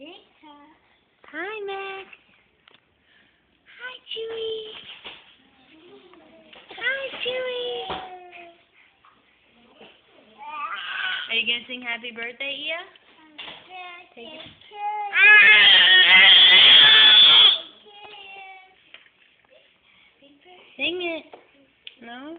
Hi, Mac. Hi, Chewy. Hi, Chewy. Are you gonna sing happy birthday, Ia? Sing it. No?